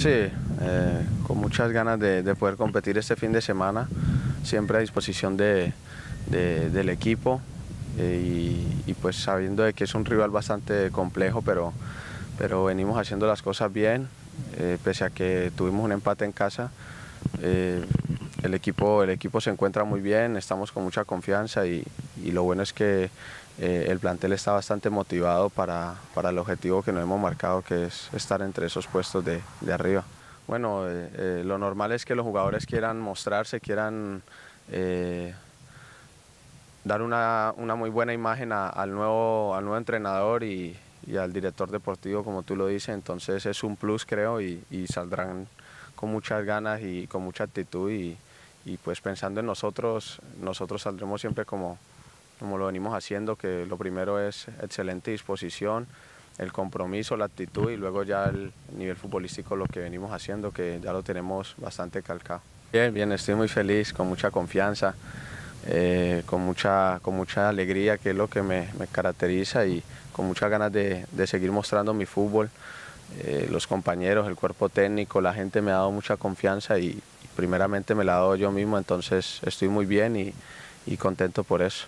Sí, eh, con muchas ganas de, poder competir este fin de semana, siempre a disposición de, del equipo eh, y, pues sabiendo de que es un rival bastante complejo, pero, pero venimos haciendo las cosas bien, eh, pese a que tuvimos un empate en casa. el, equipo, el equipo se encuentra muy bien, estamos con mucha confianza y, y lo bueno es que el plantel está bastante motivado para, para, el objetivo que nos hemos marcado, que es estar entre esos puestos de, de arriba. Bueno, eh, eh, lo normal es que los jugadores quieran mostrarse, quieran eh, dar una, una, muy buena imagen al, nuevo, al nuevo entrenador y, y, al director deportivo, como tú lo dices, entonces es un plus creo y, y saldrán con muchas ganas y con mucha actitud y, y pues pensando en nosotros, nosotros saldremos siempre como, como lo venimos haciendo, que lo primero es excelente disposición, el compromiso, la actitud y luego ya el nivel futbolístico, lo que venimos haciendo, que ya lo tenemos bastante calcado. Bien, bien, estoy muy feliz, con mucha confianza, eh, con, mucha, con mucha alegría, que es lo que me, caracteriza y con muchas ganas de, seguir mostrando mi fútbol. Eh, los compañeros, el cuerpo técnico, la gente me ha dado mucha confianza y, primeramente me la he dado yo mismo, entonces estoy muy bien y contento por eso.